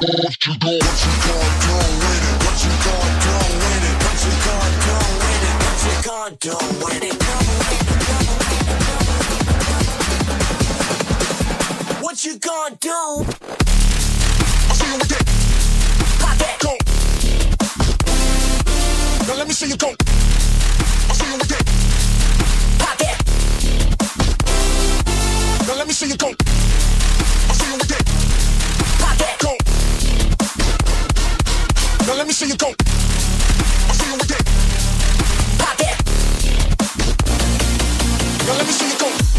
What you gonna do with? What you gonna do? What you gonna do? What you gonna do? What you gonna do? See you go. I see you with it. Pop that. Now let me see you. Go.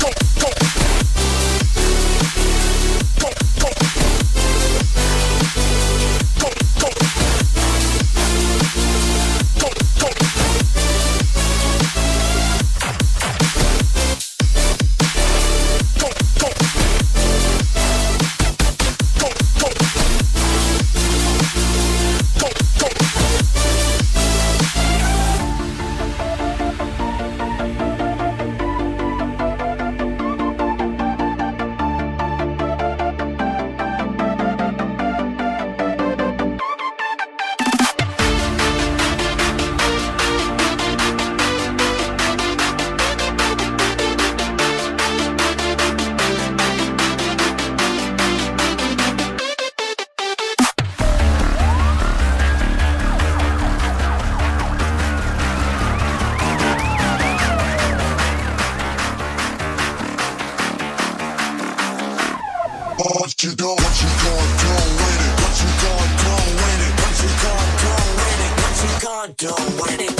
What you gonna do with it? What you gonna do with it? What you gonna do with it? What you gonna do with it?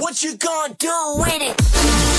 What you gonna do with it?